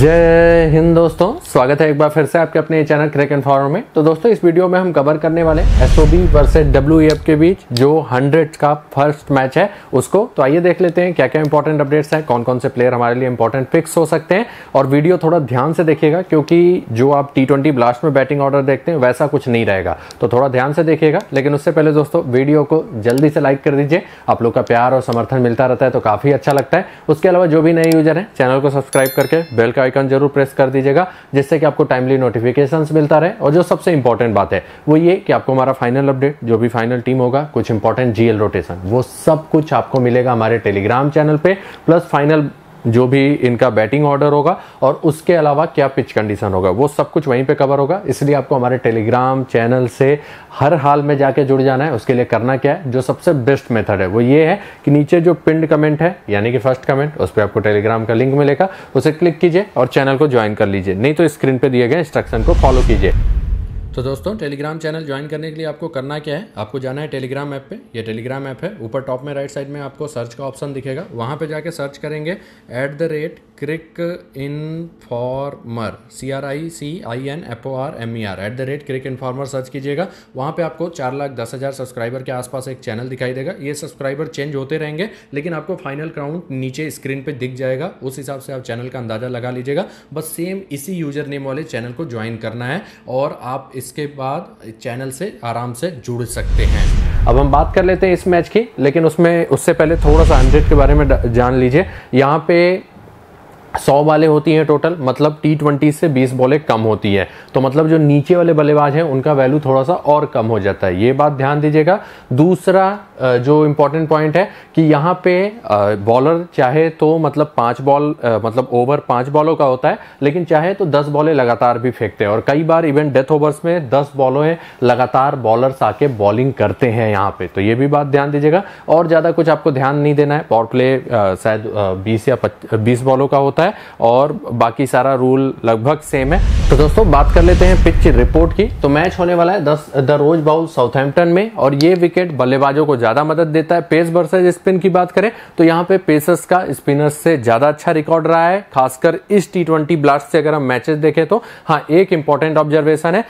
जय हिंद दोस्तों, स्वागत है एक बार फिर से आपके अपने चैनल क्रिक इन्फॉर्मर में। तो दोस्तों, इस वीडियो में हम कवर करने वाले S O B versus W F के बीच जो हंड्रेड का फ़र्स्ट मैच है, उसको। तो आइए देख लेते हैं क्या क्या इंपॉर्टेंट अपडेट्स हैं कौन कौन से प्लेयर हमारे लिए इंपॉर्टेंट फिक्स हो सकते हैं। और वीडियो थोड़ा ध्यान से देखिएगा, क्योंकि जो आप टी ट्वेंटी ब्लास्ट में बैटिंग ऑर्डर देखते हैं, वैसा कुछ नहीं रहेगा। तो थोड़ा ध्यान से देखिएगा, लेकिन उससे पहले दोस्तों, वीडियो को जल्दी से लाइक कर दीजिए। आप लोग का प्यार और समर्थन मिलता रहता है तो काफ़ी अच्छा लगता है। उसके अलावा जो भी नए यूज़र हैं, चैनल को सब्सक्राइब करके बेल का आइकन ज़रूर प्रेस कर दीजिएगा, जिससे कि आपको टाइमली नोटिफिकेशन मिलता रहे। और जो सबसे इंपॉर्टेंट बात है, वो ये कि आपको हमारा फाइनल अपडेट जो भी फाइनल टीम होगा, कुछ इंपॉर्टेंट जीएल रोटेशन वो सब कुछ आपको मिलेगा हमारे टेलीग्राम चैनल पे प्लस फाइनल जो भी इनका बैटिंग ऑर्डर होगा और उसके अलावा क्या पिच कंडीशन होगा, वो सब कुछ वहीं पे कवर होगा। इसलिए आपको हमारे टेलीग्राम चैनल से हर हाल में जाके जुड़ जाना है, उसके लिए करना क्या है, जो सबसे बेस्ट मेथड है, वो ये है कि नीचे जो पिंड कमेंट है, यानी कि फ़र्स्ट कमेंट उस पर आपको टेलीग्राम का लिंक मिलेगा, उसे क्लिक कीजिए और चैनल को ज्वाइन कर लीजिए। नहीं तो स्क्रीन पर दिए गए इंस्ट्रक्शन को फॉलो कीजिए। तो दोस्तों टेलीग्राम चैनल ज्वाइन करने के लिए आपको करना क्या है? आपको जाना है टेलीग्राम ऐप पे। ये टेलीग्राम ऐप है। ऊपर टॉप में राइट साइड में आपको सर्च का ऑप्शन दिखेगा। वहाँ पे जाके सर्च करेंगे at the rate Cric Informer C R I C I N F O R M E R at the rate Cric Informer search कीजिएगा। वहाँ पे आपको चार लाख दस हज़ार सब्सक्राइबर के आसपास एक चैनल दिखाई देगा। ये सब्सक्राइबर चेंज होते रहेंगे, लेकिन आपको फाइनल काउंट नीचे स्क्रीन पे दिख जाएगा। उस हिसाब से आप चैनल का अंदाज़ा लगा लीजिएगा। बस सेम इसी यूज़र नेम वाले चैनल को ज्वाइन करना है और आप इसके बाद चैनल से आराम से जुड़ सकते हैं। अब हम बात कर लेते हैं इस मैच की, लेकिन उसमें, उससे पहले थोड़ा सा हंड्रेड के बारे में जान लीजिए। यहाँ पे सौ वाले होती हैं टोटल मतलब टी ट्वेंटी से बीस बॉले कम होती है। तो मतलब जो नीचे वाले बल्लेबाज हैं, उनका वैल्यू थोड़ा सा और कम हो जाता है। ये बात ध्यान दीजिएगा। दूसरा जो इंपॉर्टेंट पॉइंट है कि यहाँ पे बॉलर चाहे तो मतलब पाँच बॉल मतलब ओवर पाँच बॉलों का होता है, लेकिन चाहे तो दस बॉलें लगातार भी फेंकते हैं। और कई बार इवन डेथ ओवर्स में दस बॉलों लगातार बॉलर्स आके बॉलिंग करते हैं यहाँ पे। तो ये भी बात ध्यान दीजिएगा। और ज़्यादा कुछ आपको ध्यान नहीं देना है। पावर प्ले शायद बीस या बीस बॉलों का होता है। और बाकी सारा रूल लगभग सेम है। तो दोस्तों, बात कर लेते हैं पिच रिपोर्ट की। तो मैच होने वाला है दस, द रोज बाउल साउथहैम्पटन में। और ये विकेट बल्लेबाजों को ज़्यादा मदद देता है। पेस वर्सेज स्पिन की बात करें तो यहाँ पे पेसर्स का स्पिनर्स से ज़्यादा अच्छा रिकॉर्ड रहा है, खासकर इस टी ट्वेंटी ब्लास्ट से अगर हम मैचेस देखें तो। हाँ एक इंपॉर्टेंट ऑब्जर्वेशन है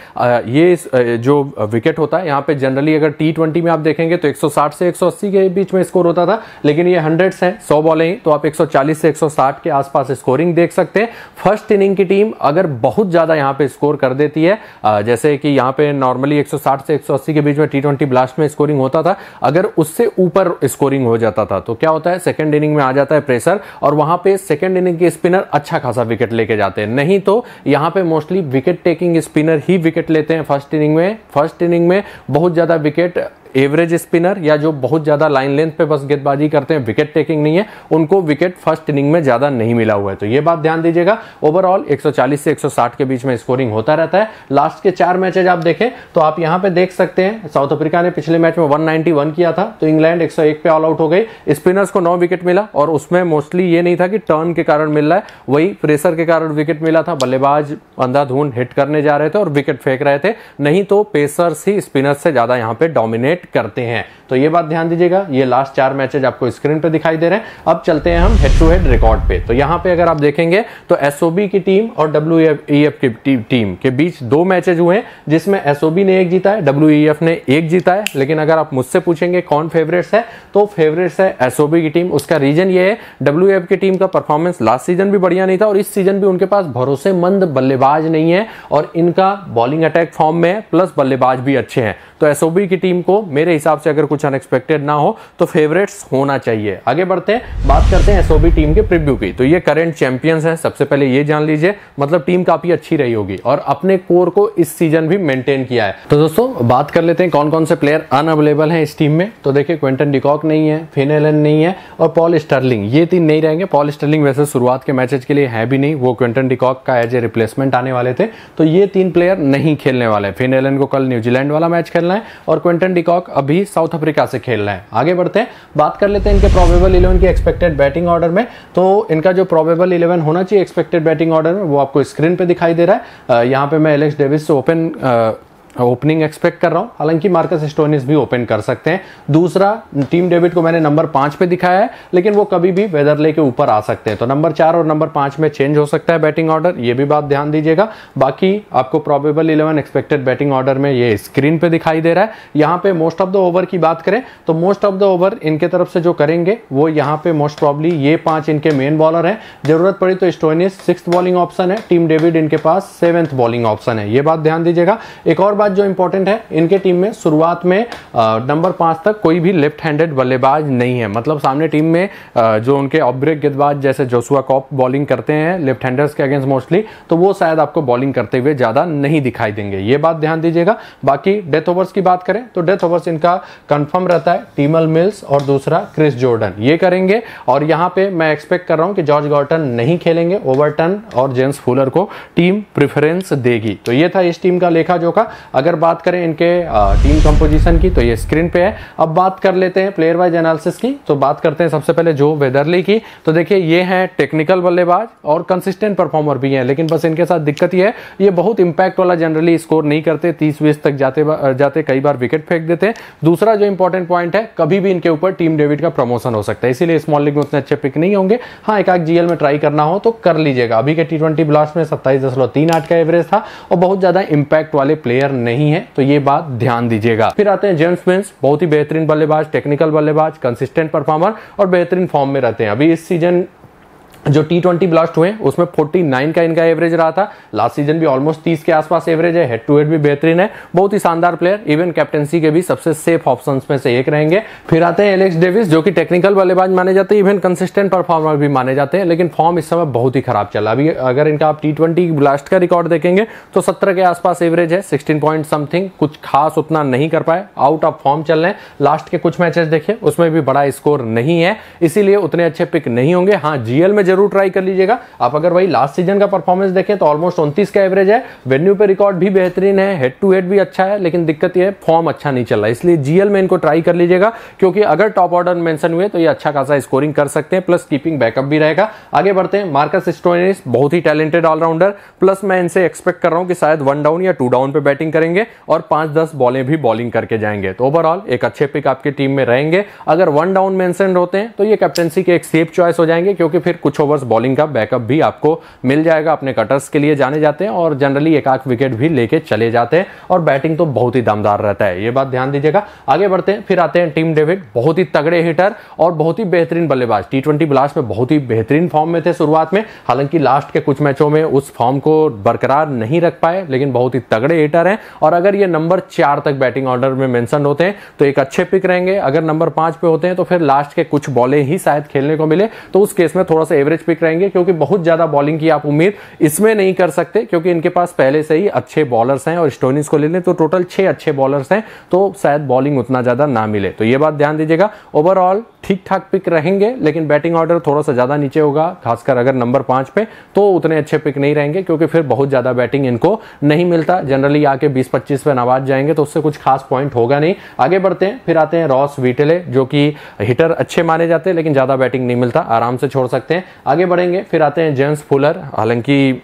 ये जो विकेट होता है, यहाँ पे जनरली अगर टी ट्वेंटी में आप देखेंगे तो 160 से 180 के बीच में स्कोर होता था, लेकिन ये हंड्रेड्स है, सौ बॉलें तो आप 140 से 160 के आसपास स्कोरिंग देख सकते हैं। फ़र्स्ट इनिंग की टीम अगर बहुत ज़्यादा यहाँ पे स्कोर कर देती है जैसे कि यहाँ पे नॉर्मली 160 से 180 के बीच में टी ट्वेंटी ब्लास्ट में स्कोरिंग होता था, अगर उससे ऊपर स्कोरिंग हो जाता था। तो क्या होता है? सेकेंड इनिंग में आ जाता है प्रेशर और वहाँ पे सेकेंड इनिंग के स्पिनर अच्छा खासा विकेट लेके जाते हैं। नहीं तो यहाँ पे मोस्टली विकेट टेकिंग स्पिनर ही विकेट लेते हैं। फ़र्स्ट इनिंग में फ़र्स्ट इनिंग में बहुत ज़्यादा विकेट एवरेज स्पिनर या जो बहुत ज़्यादा लाइन लेंथ पे बस गेंदबाजी करते हैं विकेट टेकिंग नहीं है, उनको विकेट फ़र्स्ट इनिंग में ज़्यादा नहीं मिला हुआ है। तो ये बात ध्यान दीजिएगा ओवरऑल 140 से 160 के बीच में स्कोरिंग होता रहता है। लास्ट के चार मैचेज आप देखें तो आप यहाँ पे देख सकते हैं साउथ अफ्रीका ने पिछले मैच में 191 किया था तो इंग्लैंड 101 पे ऑल आउट हो गई स्पिनर्स को नौ विकेट मिला और उसमें मोस्टली ये नहीं था कि टर्न के कारण मिल रहा है, वही प्रेशर के कारण विकेट मिला था। बल्लेबाज अंधाधुन हिट करने जा रहे थे और विकेट फेंक रहे थे। नहीं तो पेसर्स ही स्पिनर्स से ज़्यादा यहाँ पर डोमिनेट करते हैं। तो ये बात ध्यान दीजिएगा, ये लास्ट चार मैचेज आपको स्क्रीन पे दिखाई दे रहे हैं। अब चलते हैं हम हेड टू हेड रिकॉर्ड पे। तो यहाँ पे अगर आप देखेंगे तो एसओबी की टीम और डब्ल्यू की टीम के बीच दो मैचेज हुए हैं, जिसमें एसओबी ने एक जीता है डब्ल्यू ने एक जीता है। लेकिन अगर आप मुझसे पूछेंगे कौन फेवरेट्स है तो फेवरेट्स है एसओबी की टीम उसका रीजन ये है डब्ल्यू की टीम का परफॉर्मेंस लास्ट सीज़न भी बढ़िया नहीं था और इस सीज़न भी उनके पास भरोसेमंद बल्लेबाज नहीं है और इनका बॉलिंग अटैक फॉर्म में है प्लस बल्लेबाज भी अच्छे हैं। तो एसओबी की टीम को मेरे हिसाब से अगर कुछ अनएक्सपेक्टेड ना हो तो फेवरेट्स होना चाहिए। आगे बढ़ते हैं, बात करते हैं एसओबी टीम के प्रिव्यू की। तो ये करंट चैंपियंस हैं। सबसे पहले ये जान लीजिए मतलब टीम काफ़ी अच्छी रही होगी और अपने कोर को इस सीज़न भी मेंटेन किया है। तो दोस्तों, बात कर लेते हैं कौन कौन से प्लेयर अनअवेलेबल हैं इस टीम में। तो देखिए क्वेंटन डिकॉक नहीं है फिनेलन नहीं है और पॉल स्टर्लिंग ये तीन नहीं रहेंगे। पॉल स्टर्लिंग वैसे शुरुआत के मैचेज के लिए है भी नहीं। वो क्वेंटन डिकॉक का एज ए रिप्लेसमेंट आने वाले थे। तो ये तीन प्लेयर नहीं खेलने वाले। फिनेलन को कल न्यूजीलैंड वाला मैच खेलना है और क्वेंटन ब्रेंटन डिकॉक अभी साउथ अफ्रीका से खेल रहे हैं। आगे बढ़ते हैं, बात कर लेते हैं इनके प्रोबेबल इलेवन की एक्सपेक्टेड बैटिंग ऑर्डर में। तो इनका जो प्रोबेबल इलेवन होना चाहिए एक्सपेक्टेड बैटिंग ऑर्डर में, वो आपको स्क्रीन पर दिखाई दे रहा है। यहाँ पे मैं एलेक्स डेविस से ओपन ओपनिंग एक्सपेक्ट कर रहा हूँ। हालाँकि मार्कस स्टोनिस भी ओपन कर सकते हैं। दूसरा टीम डेविड को मैंने नंबर पाँच पे दिखाया है, लेकिन वो कभी भी वेदरले के ऊपर आ सकते हैं। तो नंबर चार और नंबर पाँच में चेंज हो सकता है बैटिंग ऑर्डर ये भी बात ध्यान दीजिएगा। बाकी आपको probable eleven expected batting order में ये स्क्रीन पे दिखाई दे रहा है। यहाँ पे मोस्ट ऑफ़ द ओवर की बात करें तो मोस्ट ऑफ़ द ओवर इनके तरफ़ से जो करेंगे, वो यहाँ पे मोस्ट प्रॉब्ली ये पाँच इनके मेन बॉलर है। ज़रूरत पड़ी तो स्टोनिस सिक्स बॉलिंग ऑप्शन है। टीम डेविड इनके पास सेवेंथ बॉलिंग ऑप्शन है। ये बात ध्यान दीजिएगा। एक और बात जो इंपॉर्टेंट है, इनके टीम में शुरुआत में नंबर पाँच तक कोई भी लेफ़्ट हैंडेड बल्लेबाज नहीं है। मतलब सामने टीम में जो उनके ऑब्रेक गेंदबाज जैसे जोसुआ कॉप बॉलिंग करते हैं लेफ़्ट हैंडर्स के अगेंस्ट मोस्टली तो वो शायद आपको बॉलिंग करते हुए ज़्यादा नहीं दिखाई देंगे। ये बात ध्यान दीजिएगा। बाकी डेथ ओवर्स की बात करें तो डेथ ओवर्स इनका कंफर्म रहता है टीमल मिल्स और दूसरा क्रिस जॉर्डन ये करेंगे और यहाँ पे मैं एक्सपेक्ट कर रहा हूँ कि जॉर्ज गॉर्टन नहीं खेलेंगे ओवरटन और जेम्स फूलर को टीम प्रिफरेंस देगी। तो ये था इस टीम का लेखा जोखा अगर बात करें इनके टीम कंपोजिशन की तो ये स्क्रीन पे है। अब बात कर लेते हैं प्लेयर वाइज एनालिसिस की। तो बात करते हैं सबसे पहले जो वेदरली की। तो देखिए, ये है टेक्निकल बल्लेबाज और कंसिस्टेंट परफॉर्मर भी है, लेकिन बस इनके साथ दिक्कत ये है, ये बहुत इंपैक्ट वाला जनरली स्कोर नहीं करते। तीस बीस तक जाते जाते कई बार विकेट फेंक देते हैं। दूसरा जो इंपॉर्टेंट पॉइंट है, कभी भी इनके ऊपर टीम डेविड का प्रमोशन हो सकता है। इसीलिए स्मॉल लीग में उतने अच्छे पिक नहीं होंगे। हाँ एक आग जीएल में ट्राई करना हो तो कर लीजिएगा। अभी के टी ब्लास्ट में सत्ताईस का एवरेज था और बहुत ज़्यादा इंपैक्ट वाले प्लेयर नहीं है तो ये बात ध्यान दीजिएगा। फिर आते हैं जेम्स मिन्स बहुत ही बेहतरीन बल्लेबाज टेक्निकल बल्लेबाज कंसिस्टेंट परफॉर्मर और बेहतरीन फॉर्म में रहते हैं। अभी इस सीज़न जो टी ट्वेंटी ब्लास्ट हुए, उसमें 49 का इनका एवरेज रहा था। लास्ट सीज़न भी ऑलमोस्ट 30 के आसपास एवरेज है। हेड टू हेड भी बेहतरीन है। बहुत ही शानदार प्लेयर इवन कैप्टनसी के भी सबसे सेफ़ ऑप्शंस में से एक रहेंगे। फिर आते हैं एलेक्स डेविस जो कि टेक्निकल बल्लेबाज माने जाते हैं। इवन कंसिस्टेंट परफॉर्मर भी माने जाते हैं। लेकिन फॉर्म इस समय बहुत ही खराब चला। अभी अगर इनका आप टी ट्वेंटी ब्लास्ट का रिकॉर्ड देखेंगे तो सत्रह के आसपास एवरेज है। सिक्सटीन पॉइंट समथिंग कुछ खास उतना नहीं कर पाए। आउट ऑफ़ फॉर्म चल रहे हैं। लास्ट के कुछ मैचेस देखिए, उसमें भी बड़ा स्कोर नहीं है। इसीलिए उतने अच्छे पिक नहीं होंगे। हाँ जीएल में ज़रूर ट्राई कर लीजिएगा। आप अगर वही लास्ट सीज़न का परफॉर्मेंस देखें तो ऑलमोस्ट उनतीस का एवरेज है। वेन्यू पे रिकॉर्ड भी बेहतरीन है हेड टू हेड भी अच्छा है, लेकिन दिक्कत ये फॉर्म अच्छा नहीं चल रहा इसलिए जीएल में इनको ट्राई कर लीजिएगा, क्योंकि अगर टॉप ऑर्डर मेंशन हुए तो ये अच्छा खासा स्कोरिंग कर सकते हैं प्लस कीपिंग बैकअप भी रहेगा। आगे बढ़ते हैं मार्कस स्टोनिस बहुत ही टैलेंटेड ऑलराउंडर प्लस मैं इनसे एक्सपेक्ट कर रहा हूँ कि शायद वन डाउन या टू डाउन पे बैटिंग करेंगे और पाँच दस बॉलें भी बॉलिंग करके जाएँगे। तो ओवरऑल एक अच्छे पिक आपकी टीम में रहेंगे। अगर वन डाउन मेंशन होते हैं तो ये कैप्टनसी के एक सेफ़ चॉइस हो जाएँगे, क्योंकि फिर कुछ ओवर्स बॉलिंग का बैकअप भी आपको आपको मिल जाएगा अपने कटर्स के लिए जाने जाते हैं और जनरली एक आख विकेट भी लेके चले जाते हैं और बैटिंग तो बहुत ही दमदार रहता है। ये बात ध्यान दीजिएगा। आगे बढ़ते हैं, फिर आते हैं टीम डेविड। बहुत ही तगड़े हिटर और बहुत ही बेहतरीन बल्लेबाज। टी ट्वेंटी ब्लास्ट में बहुत ही बेहतरीन फॉर्म में थे शुरुआत में। हालाँकि लास्ट के कुछ मैचों में उस फॉर्म को बरकरार नहीं रख पाए, लेकिन बहुत ही तगड़े हिटर हैं। और अगर ये नंबर चार तक बैटिंग ऑर्डर में मेंशन होते हैं तो एक अच्छे पिक रहेंगे। अगर नंबर पाँच पे होते हैं तो फिर लास्ट के कुछ बॉलें ही शायद खेलने को मिले। तो उस केस में थोड़ा सा एवरेज पिक रहेंगे, क्योंकि बहुत ज़्यादा बॉलिंग की आप उम्मीद इसमें नहीं कर सकते, क्योंकि इनके पास पहले से ही अच्छे बॉलर्स हैं और स्टोनिस को ले लें तो टोटल छह अच्छे बॉलर्स हैं तो शायद बॉलिंग उतना ज़्यादा ना मिले। तो ये बात ध्यान दीजिएगा। ओवरऑल ठीक ठाक पिक रहेंगे, लेकिन बैटिंग ऑर्डर थोड़ा सा ज़्यादा नीचे होगा, खासकर अगर नंबर पाँच पे तो उतने अच्छे पिक नहीं रहेंगे, क्योंकि फिर बहुत ज़्यादा बैटिंग इनको नहीं मिलता। जनरली आके 20-25 पे नवाज़ जाएँगे तो उससे कुछ खास पॉइंट होगा नहीं। आगे बढ़ते हैं, फिर आते हैं रॉस वीटेले जो कि हिटर अच्छे माने जाते हैं, लेकिन ज़्यादा बैटिंग नहीं मिलता, आराम से छोड़ सकते हैं। आगे बढ़ेंगे, फिर आते हैं जेम्स फुलर हालाँकि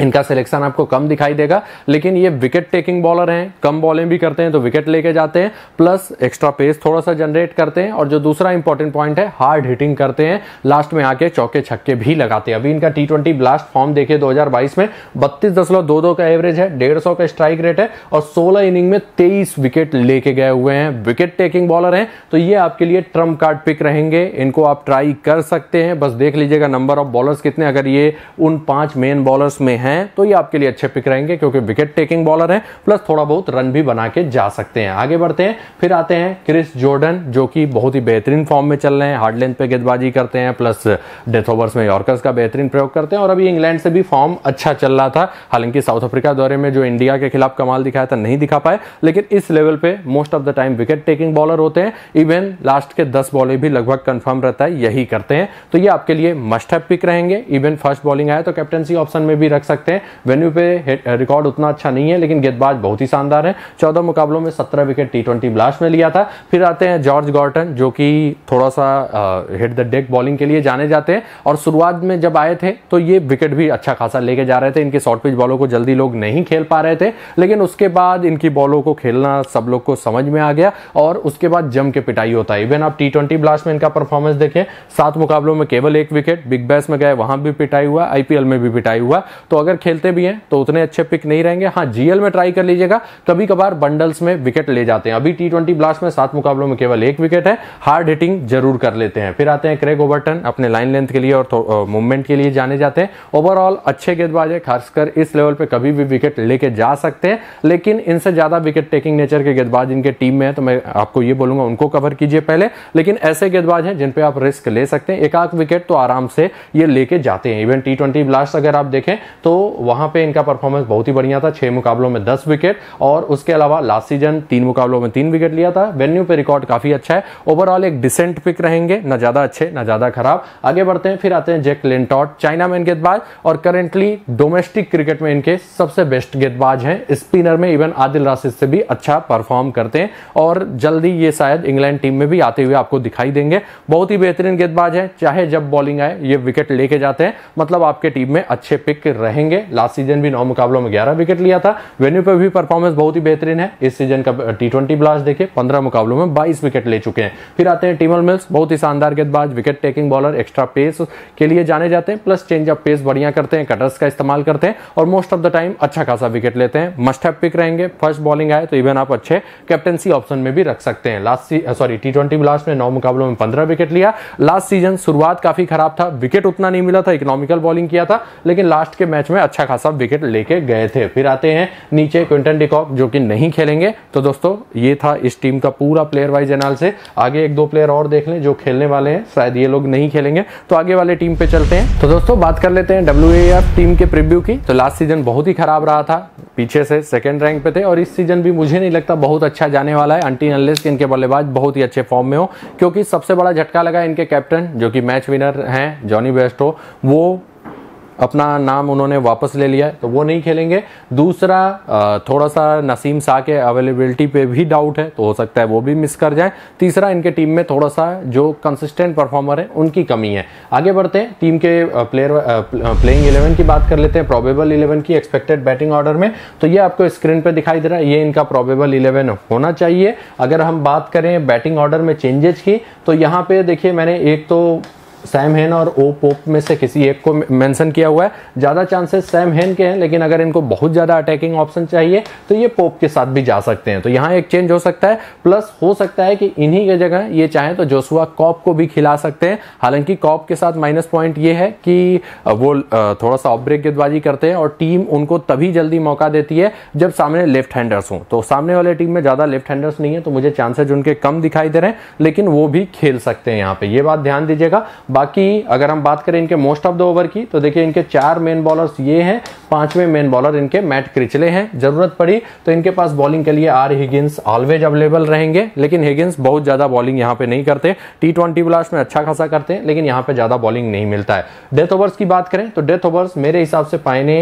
इनका सिलेक्शन आपको कम दिखाई देगा, लेकिन ये विकेट टेकिंग बॉलर हैं, कम बॉलिंग भी करते हैं तो विकेट लेके जाते हैं प्लस एक्स्ट्रा पेस थोड़ा सा जनरेट करते हैं, और जो दूसरा इंपॉर्टेंट पॉइंट है हार्ड हिटिंग करते हैं लास्ट में आके चौके छक्के भी लगाते हैं। अभी इनका टी ट्वेंटी ब्लास्ट फॉर्म देखिए 2022 में, बत्तीस दशमलव दो दो का एवरेज है, डेढ़ सौ का स्ट्राइक रेट है, और सोलह इनिंग में तेईस विकेट लेके गए हुए हैं। विकेट टेकिंग बॉलर हैं तो ये आपके लिए ट्रंप कार्ड पिक रहेंगे, इनको आप ट्राई कर सकते हैं। बस देख लीजिएगा नंबर ऑफ़ बॉलर्स कितने, अगर ये उन पाँच मेन बॉलर्स में हैं तो ये आपके लिए अच्छे पिक रहेंगे क्योंकि विकेट टेकिंग बॉलर हैं प्लस थोड़ा बहुत रन भी बना के जा सकते हैं। आगे बढ़ते हैं, फिर आते हैं क्रिस जॉर्डन जो कि बहुत ही बेहतरीन फॉर्म में चल रहे हैं हार्ड लेंथ पे गेंदबाजी करते हैं प्लस डेथ ओवर्स में यॉर्कर्स का बेहतरीन प्रयोग करते हैं, और अभी इंग्लैंड से भी फॉर्म अच्छा चल रहा था। हालाँकि साउथ अफ्रीका दौरे में जो इंडिया के खिलाफ कमाल दिखाया था, नहीं दिखा पाए, लेकिन इस लेवल पे most of the time wicket taking bowler होते हैं। इवन लास्ट के दस बॉले भी लगभग कंफर्म रहता है, यही करते हैं। तो ये आपके लिए मस्ट हैव पिक रहेंगे। इवन फ़र्स्ट बॉलिंग आया तो कैप्टनसी ऑप्शन में भी रख सकते सकते हैं। वेन्यू पे रिकॉर्ड उतना अच्छा नहीं है, लेकिन गेंदबाज बहुत ही शानदार है। चौदह मुकाबलों में सत्रह विकेट टी ट्वेंटी ब्लास्ट में लिया था। फिर आते हैं जॉर्ज गॉर्टन जो कि थोड़ा सा हिट द डेक बॉलिंग के लिए जाने जाते हैं। और शुरुआत में जब आए थे तो ये विकेट भी अच्छा खासा लेके जा रहे थे। इनके शॉर्ट पिच बॉलों को जल्दी लोग नहीं खेल पा रहे थे। लेकिन उसके बाद इनकी बॉलों को खेलना सब लोग को समझ में आ गया। और उसके बाद जम के पिटाई होता है। इवन आप टी ट्वेंटी ब्लास्ट में इनका परफॉर्मेंस देखें, सात मुकाबलों में केवल एक विकेट बिग बैस में गए, वहाँ भी पिटाई हुआ आईपीएल में भी पिटाई हुआ। तो अगर खेलते भी हैं तो उतने अच्छे पिक नहीं रहेंगे। हाँ जीएल में ट्राई कर लीजिएगा। कभी कभार बंडल्स में विकेट ले जाते हैं। अभी टी ट्वेंटी ब्लास्ट में सात मुकाबलों में केवल एक विकेट है। हार्ड हिटिंग ज़रूर कर लेते हैं। फिर आते हैं क्रेग ओवर्टन अपने लाइन लेंथ के लिए और मूवमेंट के लिए जाने जाते हैं। ओवरऑल अच्छे गेंदबाज है, खासकर इस लेवल पे कभी भी विकेट लेके जा सकते हैं। लेकिन इनसे ज़्यादा विकेट टेकिंग नेचर के गेंदबाज इनके टीम में है तो मैं आपको ये बोलूँगा, उनको कवर कीजिए पहले। लेकिन ऐसे गेंदबाज हैं, जिन पे आप रिस्क ले सकते हैं। एक आध विकेट तो आराम से ये लेके जाते हैं। इवन टी ट्वेंटी ब्लास्ट अगर आप देखें तो वहाँ पे इनका परफॉर्मेंस बहुत ही बढ़िया था, छह मुकाबलों में दस विकेट और उसके अलावा लास्ट सीज़न तीन मुकाबलों में तीन विकेट लिया था। वेन्यू पे रिकॉर्ड काफ़ी अच्छा है। ओवरऑल एक डिसेंट पिक रहेंगे, न ज़्यादा अच्छे, न ज़्यादा खराब। आगे बढ़ते हैं, फिर आते हैं जेक लिंटॉट चाइना मैन गेंदबाज और करेंटली डोमेस्टिक क्रिकेट में इनके सबसे बेस्ट गेंदबाज हैं। स्पिनर में इवन आदिल राशिद से भी अच्छा परफॉर्म करते हैं और जल्दी ये शायद इंग्लैंड टीम में भी आते हुए आपको दिखाई देंगे। बहुत ही बेहतरीन गेंदबाज है, चाहे जब बॉलिंग आए, ये विकेट लेके जाते हैं। मतलब आपके टीम में अच्छे पिक रहेंगे। लास्ट सीज़न भी नौ मुकाबलों में ग्यारह विकेट लिया था। वेन्यू पे भी परफॉर्मेंस बहुत ही बेहतरीन है। इस सीज़न का टी ट्वेंटी ब्लास्ट देखिए, पंद्रह मुकाबलों में बाईस विकेट ले चुके हैं। फिर आते हैं टीमल मिल्स बहुत ही शानदार गेंदबाज wicket taking bowler extra pace के लिए जाने जाते हैं प्लस चेंज ऑफ़ पेस बढ़िया करते हैं कटर्स का इस्तेमाल करते हैं और मोस्ट ऑफ़ द टाइम अच्छा खासा विकेट लेते हैं। मस्ट हैव पिक रहेंगे। फ़र्स्ट बॉलिंग आए तो इवन आप अच्छे कैप्टनसी ऑप्शन में भी रख सकते हैं। Last sorry T twenty blast में नौ मुकाबलों में पंद्रह विकेट लिया। लास्ट सीज़न शुरुआत काफ़ी खराब था। विकेट उतना नहीं मिला था इकोनॉमिकल बॉलिंग किया था, लेकिन लास्ट के मैच में अच्छा खासा विकेट लेके गए थे। फिर आते हैं नीचे क्विंटन डिकॉक जो कि नहीं खेलेंगे। तो दोस्तों, ये था इस टीम का पूरा प्लेयर वाइज एनाल से आगे एक दो प्लेयर और देख लें जो खेलने वाले हैं। शायद ये लोग नहीं खेलेंगे। तो आगे वाले टीम पे चलते हैं। तो दोस्तों, बात कर लेते हैं डब्ल्यू टीम के प्रिव्यू की। तो लास्ट सीज़न बहुत ही खराब रहा था। पीछे से सेकंड रैंक पे थे। और इस सीज़न भी मुझे नहीं लगता बहुत अच्छा जाने वाला है। अंटी अनलेस इनके बल्लेबाज बहुत ही अच्छे फॉर्म में हो। क्योंकि सबसे बड़ा झटका लगा इनके कैप्टन जो कि मैच विनर हैं जॉनी बेस्टो वो अपना नाम उन्होंने वापस ले लिया है तो वो नहीं खेलेंगे। दूसरा थोड़ा सा नसीम शाह के अवेलेबिलिटी पे भी डाउट है तो हो सकता है वो भी मिस कर जाए। तीसरा, इनके टीम में थोड़ा सा जो कंसिस्टेंट परफॉर्मर है, उनकी कमी है। आगे बढ़ते हैं टीम के प्लेयर प्लेइंग इलेवन की बात कर लेते हैं प्रोबेबल इलेवन की एक्सपेक्टेड बैटिंग ऑर्डर में। तो ये आपको स्क्रीन पर दिखाई दे रहा है, ये इनका प्रोबेबल इलेवन होना चाहिए। अगर हम बात करें बैटिंग ऑर्डर में चेंजेस की तो यहाँ पे देखिए मैंने एक तो सैम हेन और ओ पोप में से किसी एक को मेंशन किया हुआ है। ज़्यादा चांसेस सैम हेन के हैं, लेकिन अगर इनको बहुत ज़्यादा अटैकिंग ऑप्शन चाहिए तो ये पोप के साथ भी जा सकते हैं। तो यहाँ एक चेंज हो सकता है प्लस हो सकता है कि इन्हीं के जगह ये चाहे तो जोसुआ कॉप को भी खिला सकते हैं। हालाँकि कॉप के साथ माइनस पॉइंट ये है कि वो थोड़ा सा ऑफ़ ब्रेक गेंदबाजी करते हैं और टीम उनको तभी जल्दी मौका देती है जब सामने लेफ़्ट हैंडर्स हों। तो सामने वाले टीम में ज़्यादा लेफ़्ट हैंडर्स नहीं है तो मुझे चांसेज उनके कम दिखाई दे रहे हैं, लेकिन वो भी खेल सकते हैं यहाँ पे। ये बात ध्यान दीजिएगा। बाकी अगर हम बात करें इनके मोस्ट ऑफ़ द ओवर की तो देखिए इनके चार मेन बॉलर्स ये हैं, पाँचवें मेन बॉलर इनके मैट क्रिचले हैं। ज़रूरत पड़ी तो इनके पास बॉलिंग के लिए आर हिगिंस ऑलवेज अवेलेबल रहेंगे, लेकिन हिगिंस बहुत ज़्यादा बॉलिंग यहाँ पे नहीं करते। टी ट्वेंटी ब्लास्ट में अच्छा खासा करते हैं, लेकिन यहाँ पे ज़्यादा बॉलिंग नहीं मिलता है। डेथ ओवर्स की बात करें तो डेथ ओवर्स मेरे हिसाब से पाइने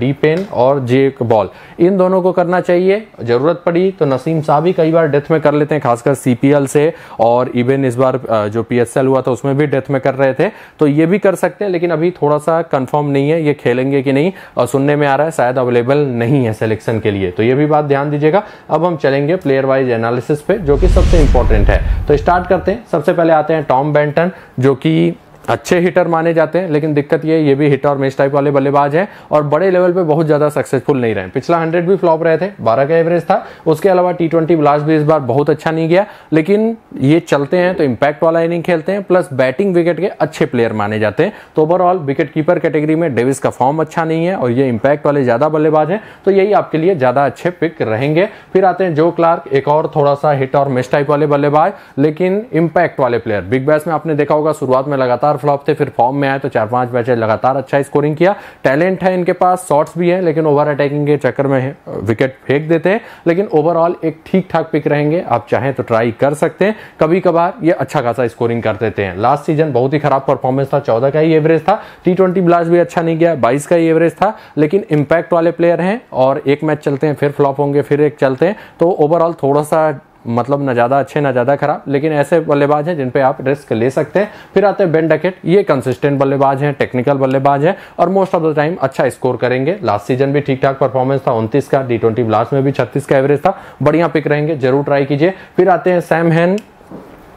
डी पेन और जे बॉल इन दोनों को करना चाहिए, ज़रूरत पड़ी तो नसीम शाह भी कई बार डेथ में कर लेते हैं, खासकर सीपीएल से, और इवन इस बार जो पीएसएल हुआ था, उसमें भी डेथ में कर रहे थे तो ये भी कर सकते हैं, लेकिन अभी थोड़ा सा कंफर्म नहीं है, ये खेलेंगे कि नहीं, और सुनने में आ रहा है, शायद अवेलेबल नहीं है सिलेक्शन के लिए। तो ये भी बात ध्यान दीजिएगा। अब हम चलेंगे प्लेयर वाइज एनालिसिस पे, जो कि सबसे इंपॉर्टेंट है। तो स्टार्ट करते हैं। सबसे पहले आते हैं टॉम बेंटन जो कि अच्छे हिटर माने जाते हैं, लेकिन दिक्कत ये ये भी हिट और मैच टाइप वाले बल्लेबाज हैं और बड़े लेवल पे बहुत ज़्यादा सक्सेसफुल नहीं रहे। पिछला हंड्रेड भी फ्लॉप रहे थे, बारह का एवरेज था, उसके अलावा टी ट्वेंटी ब्लास्ट भी इस बार बहुत अच्छा नहीं गया, लेकिन ये चलते हैं तो इम्पैक्ट वाला इनिंग खेलते हैं प्लस बैटिंग विकेट के अच्छे प्लेयर माने जाते हैं। तो ओवरऑल विकेट कीपर कैटेगरी में डेविस का फॉर्म अच्छा नहीं है और ये इम्पैक्ट वाले ज़्यादा बल्लेबाज हैं तो यही आपके लिए ज़्यादा अच्छे पिक रहेंगे। फिर आते हैं जो क्लार्क एक और थोड़ा सा हिट और मिस टाइप वाले बल्लेबाज, लेकिन इम्पैक्ट वाले प्लेयर बिग बैस में आपने देखा होगा, शुरुआत में लगातार लगातार फ्लॉप थे, फिर फॉर्म में आए तो चार पाँच मैच लगातार अच्छा स्कोरिंग किया। टैलेंट है इनके पास शॉट्स भी है, लेकिन ओवर अटैकिंग के चक्कर में विकेट फेंक देते हैं। लेकिन ओवरऑल एक ठीक ठाक पिक रहेंगे, आप चाहें तो ट्राई कर सकते हैं। कभी कभार ये अच्छा खासा स्कोरिंग कर देते हैं। लास्ट सीज़न बहुत ही खराब परफॉर्मेंस था, चौदह का ही एवरेज था। टी ट्वेंटी ब्लास्ट भी अच्छा नहीं गया बाईस का ही एवरेज था, लेकिन इंपैक्ट वाले प्लेयर हैं और एक मैच चलते हैं, फिर फ्लॉप होंगे, फिर एक चलते हैं। तो ओवरऑल थोड़ा सा मतलब ना ज़्यादा अच्छे, ना ज़्यादा खराब, लेकिन ऐसे बल्लेबाज हैं जिन पे आप रिस्क ले सकते हैं। फिर आते हैं बेन डकेट, ये कंसिस्टेंट बल्लेबाज हैं टेक्निकल बल्लेबाज हैं, और मोस्ट ऑफ़ द टाइम अच्छा स्कोर करेंगे। लास्ट सीज़न भी ठीक ठाक परफॉर्मेंस था, उनतीस का डी ट्वेंटी ब्लास्ट में भी छत्तीस का एवरेज था। बढ़िया पिक रहेंगे, ज़रूर ट्राई कीजिए। फिर आते हैं सैम हैन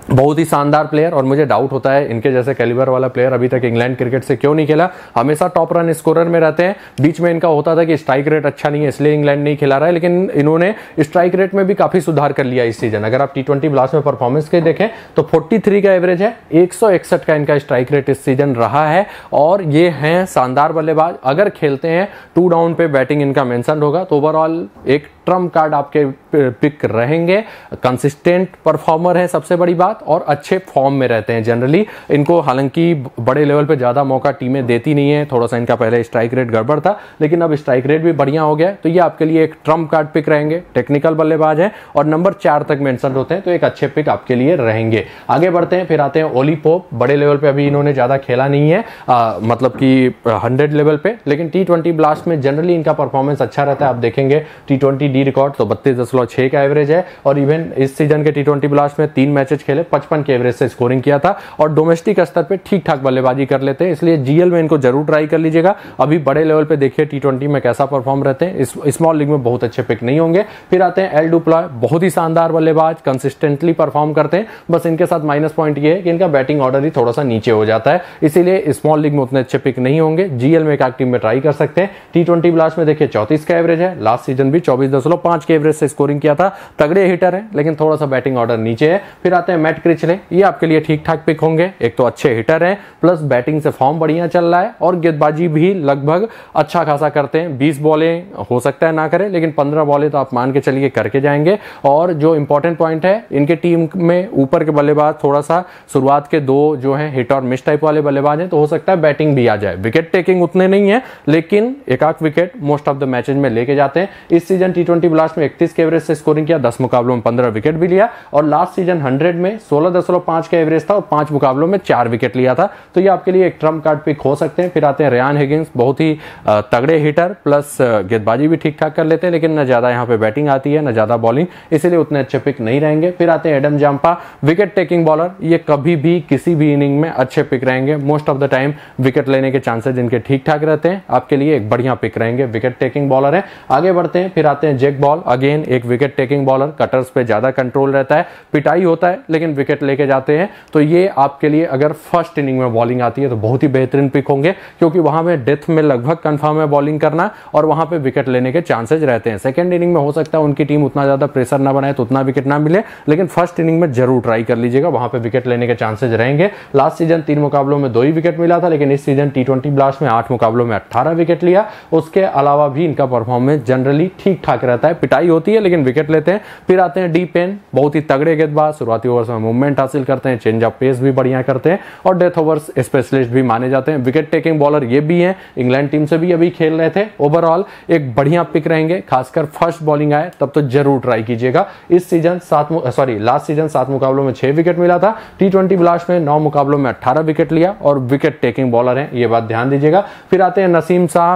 बहुत ही शानदार प्लेयर और मुझे डाउट होता है इनके जैसे कैलिबर वाला प्लेयर अभी तक इंग्लैंड क्रिकेट से क्यों नहीं खेला। हमेशा टॉप रन स्कोरर में रहते हैं। बीच में इनका होता था कि स्ट्राइक रेट अच्छा नहीं है, इसलिए इंग्लैंड नहीं खिला रहा है, लेकिन इन्होंने स्ट्राइक रेट में भी काफ़ी सुधार कर लिया इस सीज़न अगर आप टी ट्वेंटी ब्लास्ट में परफॉर्मेंस के देखें तो फोर्टी का एवरेज है, एक सौ इकसठ का इनका स्ट्राइक रेट इस सीज़न रहा है, और ये है शानदार बल्लेबाज। अगर खेलते हैं टू डाउन पे बैटिंग इनका मेंशन होगा तो ओवरऑल एक ट्रंप कार्ड आपके पिक रहेंगे। कंसिस्टेंट परफॉर्मर है सबसे बड़ी बात और अच्छे फॉर्म में रहते हैं जनरली इनको हालाँकि बड़े लेवल पे ज़्यादा मौका टीमें देती नहीं है। थोड़ा सा इनका पहले स्ट्राइक रेट गड़बड़ था लेकिन अब स्ट्राइक रेट भी बढ़िया हो गया। तो ये आपके लिए एक ट्रंप कार्ड पिक रहेंगे। टेक्निकल बल्लेबाज है और नंबर चार तक मेंशन होते हैं तो एक अच्छे पिक आपके लिए रहेंगे। आगे बढ़ते हैं फिर आते हैं ओली पोप बड़े लेवल पे अभी इन्होंने ज़्यादा खेला नहीं है। आ, मतलब कि हंड्रेड लेवल पे लेकिन टी ब्लास्ट में जनरली इनका परफॉर्मेंस अच्छा रहता है। आप देखेंगे टी ट्वेंटी डी रिकॉर्ड तो बत्तीस दशमलव छह का एवरेज है और इवन इस सीज़न के टी ट्वेंटी ब्लास्ट में तीन मैचेस खेले, पचपन के एवरेज से स्कोरिंग किया था और डोमेस्टिक स्तर पर ठीक ठाक बल्लेबाजी कर लेते हैं, इसलिए जीएल में इनको ज़रूर ट्राई कर लीजिएगा। अभी बड़े लेवल पे देखिए टी ट्वेंटी में कैसा परफॉर्म रहते हैं स्मॉल लीग में बहुत अच्छे पिक नहीं होंगे। फिर आते हैं एल डुप्लॉय बहुत ही शानदार बल्लेबाज कंसिस्टेंटली परफॉर्म करते हैं, बस इनके साथ माइनस पॉइंट ये है कि इनका बैटिंग ऑर्डर ही थोड़ा सा नीचे हो जाता है, इसीलिए स्मॉल लीग में उतने अच्छे पिक नहीं होंगे। जीएल में एक टीम में ट्राई कर सकते हैं। टी ट्वेंटी ब्लास्ट में देखिए चौतीस का एवरेज है लास्ट सीज़न भी चौबीस दशमलव पाँच के एवरेज से स्कोरिंग किया था। तगड़े हिटर है, लेकिन थोड़ा सा बैटिंग ऑर्डर नीचे है। फिर आते हैं मैट क्रिचले ये आपके लिए ठीक ठाक पिक होंगे। एक तो अच्छे हिटर हैं प्लस बैटिंग से फॉर्म बढ़िया चल रहा है, और गेंदबाजी भी लगभग अच्छा खासा करते हैं। बीस बॉलें हो सकता है ना करें, लेकिन पंद्रह बॉलें तो आप मान के चलिए करके जाएँगे। और जो इंपॉर्टेंट पॉइंट है, इनके टीम में ऊपर के बल्लेबाज थोड़ा सा शुरुआत के दो जो है हिट और मिस टाइप वाले बल्लेबाज हैं तो हो सकता है बैटिंग भी आ जाए। विकेट टेकिंग उतने नहीं है, लेकिन एक आख wicket most of the matches में लेके जाते हैं। इस सीज़न टी ट्वेंटी ब्लास्ट में इकतीस के एवरेज से स्कोरिंग किया, दस मुकाबलों में पंद्रह विकेट भी लिया और लास्ट सीज़न हंड्रेड में सोलह दशमलव पाँच का एवरेज था और पाँच मुकाबलों में चार विकेट लिया था। तो ये आपके लिए एक ट्रंप कार्ड पिक हो सकते हैं। फिर आते हैं रेयान हिगिंस बहुत ही तगड़े हिटर प्लस गेंदबाजी भी ठीक ठाक कर लेते हैं, लेकिन न ज़्यादा यहाँ पे बैटिंग आती है, न ज़्यादा बॉलिंग इसीलिए उतने अच्छे पिक नहीं रहेंगे। फिर आते हैं Adam Zampa wicket taking bowler ये कभी भी किसी भी इनिंग में अच्छे पिक रहेंगे। Most of the time wicket लेने के चांसेस इनके ठीक ठाक रहते हैं। आपके लिए एक बढ़िया पिक रहेंगे। विकेट टेकिंग बॉलर है। आगे बढ़ते हैं, फिर आते हैं जेक बॉल, अगेन एक विकेट टेकिंग बॉलर कटर्स पे ज़्यादा कंट्रोल रहता है, पिटाई होता है, लेकिन विकेट लेके जाते हैं। तो ये आपके लिए अगर फ़र्स्ट इनिंग में बॉलिंग आती है तो बहुत ही बेहतरीन पिक होंगे, क्योंकि वहाँ में डेथ में लगभग कंफर्म है बॉलिंग करना, और वहाँ पे विकेट लेने के चांसेस रहते हैं। सेकंड इनिंग में हो सकता है उनकी टीम उतना ज़्यादा प्रेशर ना बनाए तो उतना विकेट ना मिले, लेकिन फ़र्स्ट इनिंग में ज़रूर ट्राई कर लीजिएगा, वहाँ पर विकेट लेने के चांसेस रहेंगे। लास्ट सीज़न तीन मुकाबलों में दो ही विकेट मिला था, लेकिन इस सीज़न टी ट्वेंटी ब्लास्ट में आठ मुकाबलों में अट्ठारह विकेट लिया। उसके अलावा भी इनका परफॉर्मेंस जनरली ठीक ठाक रहता है, पिटाई होती है, लेकिन विकेट लेते हैं। फिर आते हैं डी पेन बहुत ही तगड़े गेंदबाज, शुरुआती ओवर्स में मूवमेंट हासिल करते हैं चेंज ऑफ़ पेस भी बढ़िया करते हैं और डेथ ओवर्स स्पेशलिस्ट भी माने जाते हैं। विकेट टेकिंग बॉलर ये भी हैं इंग्लैंड टीम से भी अभी खेल रहे थे। ओवरऑल एक बढ़िया पिक रहेंगे, खासकर फ़र्स्ट बॉलिंग आए, तब तो ज़रूर ट्राई कीजिएगा। इस सीज़न सात सॉरी लास्ट सीज़न सात मुकाबलों में छह विकेट मिला था। टी ट्वेंटी ब्लास्ट में नौ मुकाबलों में अट्ठारह विकेट लिया और विकेट टेकिंग बॉलर है, ये बात ध्यान दीजिएगा। फिर आते हैं नसीम शाह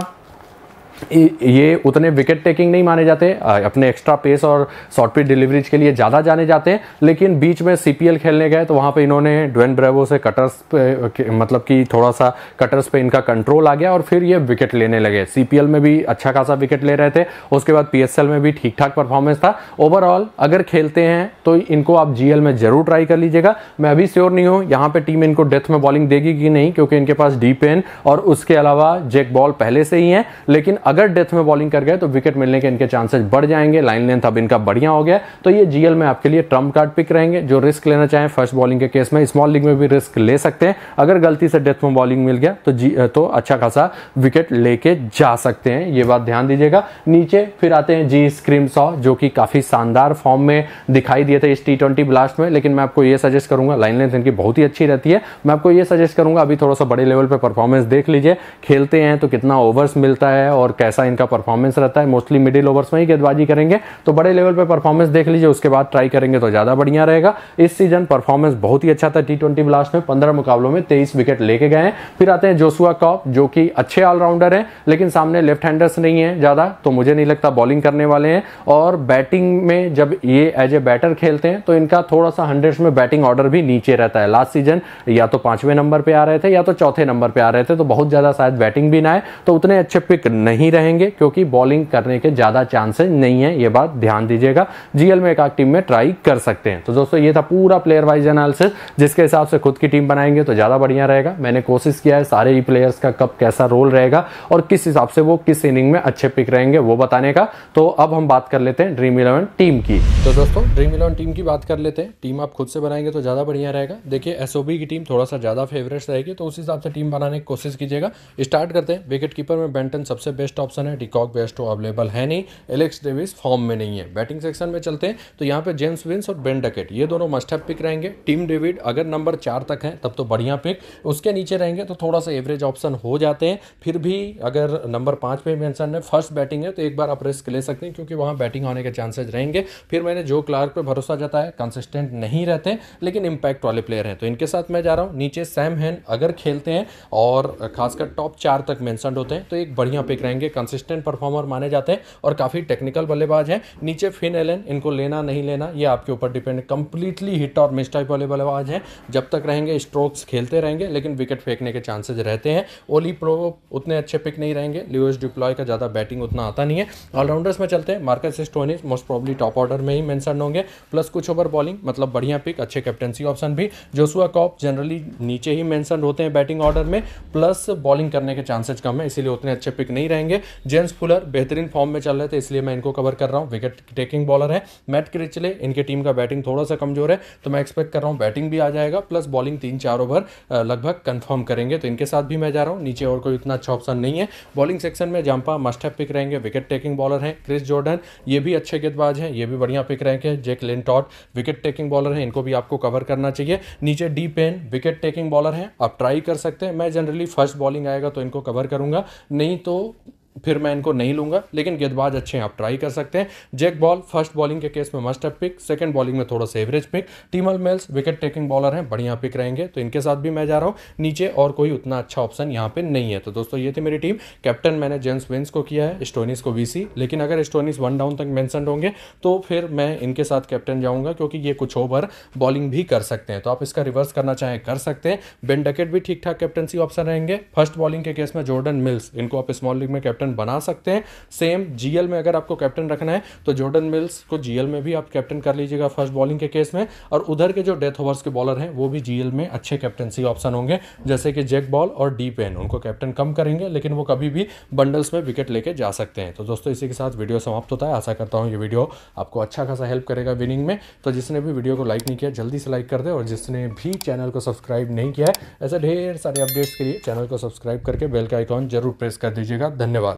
ये उतने विकेट टेकिंग नहीं माने जाते अपने एक्स्ट्रा पेस और शॉर्ट पिच डिलीवरीज के लिए ज़्यादा जाने जाते हैं, लेकिन बीच में सीपीएल खेलने गए तो वहाँ पे इन्होंने ड्वेन ब्रेवो से कटर्स पे मतलब कि थोड़ा सा कटर्स पे इनका कंट्रोल आ गया और फिर ये विकेट लेने लगे। सीपीएल में भी अच्छा खासा विकेट ले रहे थे, उसके बाद पीएसएल में भी ठीक ठाक परफॉर्मेंस था। ओवरऑल अगर खेलते हैं तो इनको आप जीएल में ज़रूर ट्राई कर लीजिएगा। मैं अभी श्योर नहीं हूँ, यहाँ पर टीम इनको डेथ में बॉलिंग देगी कि नहीं, क्योंकि इनके पास डी पेन और उसके अलावा जेक बॉल पहले से ही है, लेकिन अगर डेथ में बॉलिंग कर गए तो विकेट मिलने के इनके चांसेस बढ़ जाएँगे, लाइन लेंथ अब इनका बढ़िया हो गया। तो ये जीएल में आपके लिए ट्रंप कार्ड पिक रहेंगे, जो रिस्क लेना चाहें फ़र्स्ट बॉलिंग के केस में स्मॉल लीग में भी रिस्क ले सकते हैं। अगर गलती से डेथ में बॉलिंग मिल गया तो तो अच्छा खासा विकेट लेके जा सकते हैं, ये बात ध्यान दीजिएगा। नीचे फिर आते हैं जी स्क्रीम सॉ जो कि काफ़ी शानदार फॉर्म में दिखाई दिए थे इस टी ट्वेंटी ब्लास्ट में, लेकिन मैं आपको ये सजेस्ट करूँगा लाइन लेंथ इनकी बहुत ही अच्छी रहती है। मैं आपको ये सजेस्ट करूँगा, अभी थोड़ा सा बड़े लेवल पर परफॉर्मेंस देख लीजिए। खेलते हैं तो कितना ओवर्स मिलता है और कैसा इनका परफॉर्मेंस रहता है मोस्टली मिडिल ओवर्स में ही गेंदबाजी करेंगे। तो बड़े लेवल पर परफॉर्मेंस देख लीजिए, उसके बाद ट्राई करेंगे तो ज़्यादा बढ़िया रहेगा। इस सीज़न परफॉर्मेंस बहुत ही अच्छा था टी ट्वेंटी ब्लास्ट में पंद्रह मुकाबलों में तेईस विकेट लेके गए हैं। फिर आते हैं जोसुआ कॉप जो कि अच्छे ऑलराउंडर हैं, लेकिन सामने लेफ़्ट हैंडर्स नहीं है ज़्यादा तो मुझे नहीं लगता बॉलिंग करने वाले हैं। और बैटिंग में जब ये एज ए बैटर खेलते हैं तो इनका थोड़ा सा हंड्रेड में बैटिंग ऑर्डर भी नीचे रहता है। लास्ट सीज़न या तो पाँचवें नंबर पे आ रहे थे, या तो चौथे नंबर पे आ रहे थे तो बहुत ज़्यादा शायद बैटिंग भी ना है तो उतने अच्छे पिक नहीं रहेंगे, क्योंकि बॉलिंग करने के ज़्यादा चांसेस नहीं है, ये बात ध्यान दीजिएगा। जीएल में एक आध टीम में ट्राई कर सकते हैं। तो दोस्तों, ये था पूरा प्लेयर वाइज एनालिसिस जिसके हिसाब से खुद की टीम बनाएँगे तो ज़्यादा बढ़िया रहेगा। मैंने कोशिश किया है सारे ही प्लेयर्स का कब कैसा रोल रहेगा और किस हिसाब से वो किस इनिंग में अच्छे पिक रहेंगे, वो बताने का। तो अब हम बात कर लेते हैं ड्रीम इलेवन टीम की। तो दोस्तों ड्रीम इलेवन टीम की बात कर लेते हैं। टीम आप खुद से बनाएँगे तो ज़्यादा बढ़िया रहेगा। देखिए एसओबी की टीम थोड़ा सा ज़्यादा फेवरेट रहेगी तो उस हिसाब से टीम बनाने की कोशिश कीजिएगा। स्टार्ट करते हैं। विकेट कीपर में बैंटन सबसे बेस्ट ऑप्शन है, डिकॉक बेस्ट अवेलेबल है नहीं, एलेक्स डेविस फॉर्म में नहीं है। बैटिंग सेक्शन में चलते हैं तो यहाँ पे जेम्स विंस और बेन डकेट, ये दोनों मस्ट पिक रहेंगे। टीम डेविड अगर नंबर चार तक है, तब तो बढ़िया पिक उसके नीचे रहेंगे तो थोड़ा सा एवरेज ऑप्शन हो जाते हैं। फिर भी अगर नंबर पाँच पे मेंशन है फ़र्स्ट बैटिंग है तो एक बार आप रिस्क ले सकते हैं, क्योंकि वहाँ बैटिंग होने के चांसेज रहेंगे। फिर मैंने जो क्लार्क पर भरोसा जाता है कंसिस्टेंट नहीं रहते लेकिन इंपैक्ट वाले प्लेयर हैं। तो इनके साथ मैं जा रहा हूँ, नीचे सैम हैन अगर खेलते हैं, और खासकर टॉप चार तक मैंसन होते हैं तो एक बढ़िया पिक रहेंगे। कंसिस्टेंट परफॉर्मर माने जाते हैं और काफ़ी टेक्निकल बल्लेबाज हैं। नीचे फिन एलन इनको लेना नहीं लेना, ये आपके ऊपर डिपेंड कंप्लीटली हिट और मिस टाइप वाले बल्लेबाज हैं। जब तक रहेंगे स्ट्रोक्स खेलते रहेंगे, लेकिन विकेट फेंकने के चांसेज रहते हैं। ओली प्रो उतने अच्छे पिक नहीं रहेंगे। लियोस डिप्लॉय का ज़्यादा बैटिंग उतना आता नहीं है। ऑलराउंडर्स में चलते हैं। Marcus Stoinis most probably top order में ही मैंसन होंगे। प्लस कुछ ओवर बॉलिंग मतलब बढ़िया पिक अच्छे कैप्टनसी ऑप्शन भी। जोसुआ कॉप जनरली नीचे ही मैंसन होते हैं बैटिंग ऑर्डर में। प्लस बॉलिंग करने के चांसेज कम है, इसीलिए उतने अच्छे पिक नहीं रहेंगे। जेम्स फुलर बेहतरीन फॉर्म में चल रहे थे, इसलिए मैं इनको कवर कर रहा हूँ। विकेट टेकिंग बॉलर है। मैट क्रिचले इनके टीम का बैटिंग थोड़ा सा कमज़ोर है तो मैं एक्सपेक्ट कर रहा हूँ बैटिंग भी आ जाएगा प्लस बॉलिंग तीन चार ओवर लगभग कंफर्म करेंगे। तो इनके साथ भी मैं जा रहा हूँ, नीचे और कोई इतना अच्छा ऑप्शन नहीं है। बॉलिंग सेक्शन में जंपा मस्ट पिक रहेंगे। विकेट टेकिंग बॉलर हैं। क्रिस जॉर्डन ये भी अच्छे गेंदबाज हैं, ये भी बढ़िया पिक रहेंगे। Jake Lintott wicket taking bowler हैं, इनको भी आपको कवर करना चाहिए। नीचे D Payne wicket taking bowler हैं, आप ट्राई कर सकते हैं। मैं जनरली फ़र्स्ट बॉलिंग आएगा तो इनको कवर करूँगा। नहीं तो फिर मैं इनको नहीं लूँगा, लेकिन गेंदबाज अच्छे हैं, आप ट्राई कर सकते हैं। जैक बॉल फ़र्स्ट बॉलिंग के केस में must have pick second bowling में थोड़ा सा average pick Tymal Mills wicket taking bowler हैं, बढ़िया पिक रहेंगे तो इनके साथ भी मैं जा रहा हूँ। नीचे और कोई उतना अच्छा ऑप्शन यहाँ पे नहीं है। तो दोस्तों, ये थी मेरी टीम कैप्टन मैंने जेम्स विंस को किया है स्टोनिस को वीसी लेकिन अगर स्टोनिस वन डाउन तक मैंसन होंगे तो फिर मैं इनके साथ कैप्टन जाऊँगा, क्योंकि ये कुछ ओवर बॉलिंग भी कर सकते हैं। तो आप इसका रिवर्स करना चाहें, कर सकते हैं। बेन डकेट भी ठीक ठाक कैप्टनसी ऑप्शन रहेंगे। फ़र्स्ट बॉलिंग के केस में जॉर्डन मिल्स इनको आप स्मॉल लीग में कैप्टन बना सकते हैं। सेम जीएल में अगर आपको कैप्टन रखना है तो जॉर्डन मिल्स को जीएल में भी आप कैप्टन कर लीजिएगा फ़र्स्ट बॉलिंग के केस में। और उधर के जो डेथ ओवर्स के बॉलर हैं, वो भी जीएल में अच्छे कैप्टनसी ऑप्शन होंगे। जैसे कि जैक बॉल और डी पेन उनको कैप्टन कम करेंगे, लेकिन वो कभी भी बंडल्स में विकेट लेके जा सकते हैं। तो दोस्तों, इसी के साथ वीडियो समाप्त होता है। आशा करता हूँ ये वीडियो आपको अच्छा खासा हेल्प करेगा विनिंग में। तो जिसने भी वीडियो को लाइक नहीं किया, जल्दी से लाइक कर दे। और जिसने भी चैनल को सब्सक्राइब नहीं किया है, ऐसे ढेर सारे अपडेट्स के लिए चैनल को सब्सक्राइब करके बेल का आइकॉन ज़रूर प्रेस कर दीजिएगा। धन्यवाद।